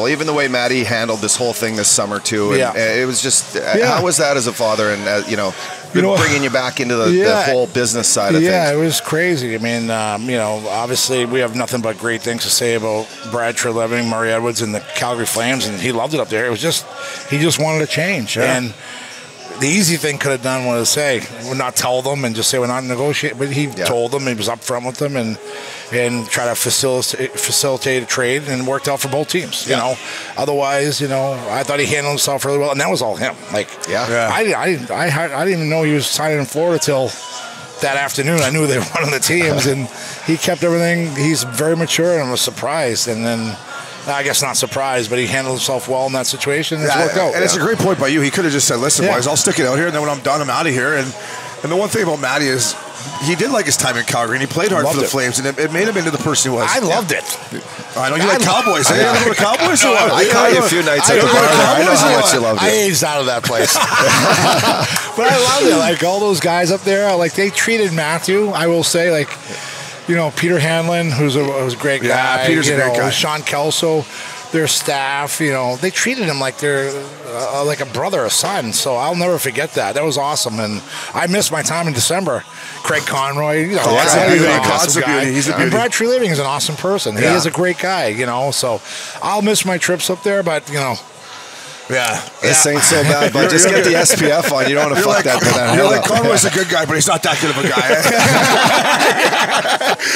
Well, even the way Maddie handled this whole thing this summer too, and Yeah. uh, it was just. uh, Yeah. How was that as a father, and uh, you know, You know- bringing you back into the, Yeah. the whole business side of things. yeah, it was crazy. I mean, um, you know, obviously we have nothing but great things to say about Brad Treliving, Murray Edwards, and the Calgary Flames, and he loved it up there. It was just he just wanted to change, and the easy thing could have done was say, "We're not tell them and just say we're not negotiating." But he Yeah. told them, he was upfront with them, and and try to facilitate facilitate a trade, and worked out for both teams. You know, otherwise, you know, I thought he handled himself really well, and that was all him. Like, Yeah. Yeah. I, I, I, I didn't even know he was signing in Florida till that afternoon. I knew they were one of the teams, and he kept everything. He's very mature, and I was surprised. And then, I guess not surprised, but he handled himself well in that situation. And it's Yeah, worked out. And it's a great point by you. He could have just said, "Listen, Yeah. boys, I'll stick it out here, and then when I'm done, I'm out of here." And and the one thing about Matty is he did like his time in Calgary, and he played hard Loved for the it. Flames, and it, it made him into the person he was. I loved it. I know you I like lo- Cowboys. eh? You ever go to Cowboys or what? I caught you a few nights I at the know bar. the there. I know Cowboys how are- much you loved I it. aged out of that place. but I loved it. Like all those guys up there, like they treated Matthew. I will say, like you know, Peter Hanlon, who's a, who's a great guy. Yeah. Peter's a great know, guy. Sean Kelso, their staff. You know, they treated him like they're uh, like a brother, a son. So I'll never forget that. That was awesome, and I missed my time in December. Craig Conroy, you know, Con's a he's beauty. an awesome a beauty. He's a And. Brad Treliving is an awesome person. He is a great guy. You know, so I'll miss my trips up there, but you know. Yeah. This ain't so bad, but just get the SPF on. You don't want to fuck like, that. that you're like up. Conroy's a good guy, but he's not that good of a guy.